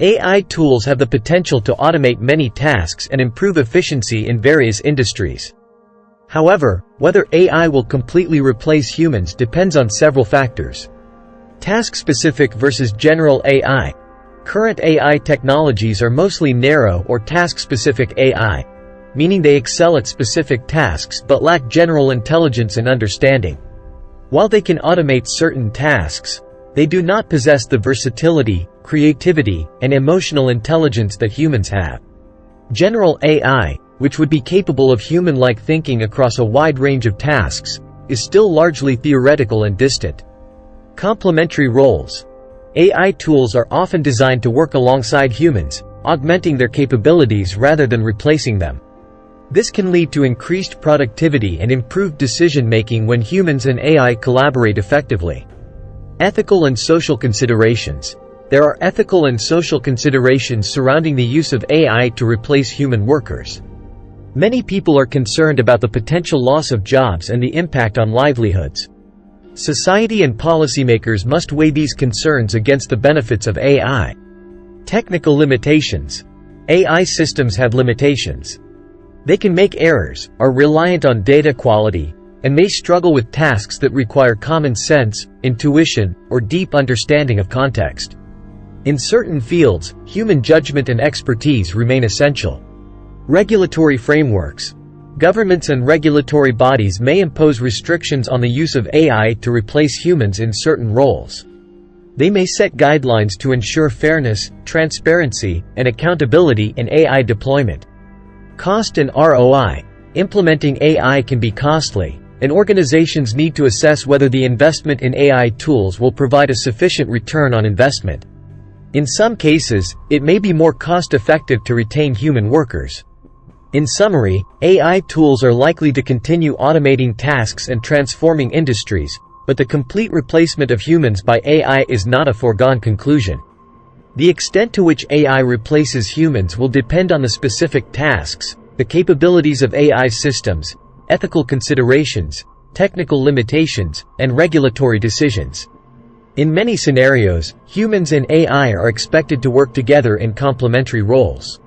AI tools have the potential to automate many tasks and improve efficiency in various industries. However, whether AI will completely replace humans depends on several factors. Task-specific versus general AI. Current AI technologies are mostly narrow or task-specific AI, meaning they excel at specific tasks but lack general intelligence and understanding. While they can automate certain tasks, they do not possess the versatility, creativity, and emotional intelligence that humans have. General AI, which would be capable of human-like thinking across a wide range of tasks, is still largely theoretical and distant. Complementary roles. AI tools are often designed to work alongside humans, augmenting their capabilities rather than replacing them. This can lead to increased productivity and improved decision-making when humans and AI collaborate effectively. Ethical and social considerations. There are ethical and social considerations surrounding the use of AI to replace human workers. Many people are concerned about the potential loss of jobs and the impact on livelihoods. Society and policymakers must weigh these concerns against the benefits of AI. Technical limitations. AI systems have limitations. They can make errors, are reliant on data quality, and may struggle with tasks that require common sense, intuition, or deep understanding of context. In certain fields, human judgment and expertise remain essential. Regulatory frameworks. Governments and regulatory bodies may impose restrictions on the use of AI to replace humans in certain roles. They may set guidelines to ensure fairness, transparency, and accountability in AI deployment. Cost and ROI. Implementing AI can be costly, and organizations need to assess whether the investment in AI tools will provide a sufficient return on investment. In some cases, it may be more cost-effective to retain human workers. In summary, AI tools are likely to continue automating tasks and transforming industries, but the complete replacement of humans by AI is not a foregone conclusion. The extent to which AI replaces humans will depend on the specific tasks, the capabilities of AI systems, ethical considerations, technical limitations, and regulatory decisions. In many scenarios, humans and AI are expected to work together in complementary roles.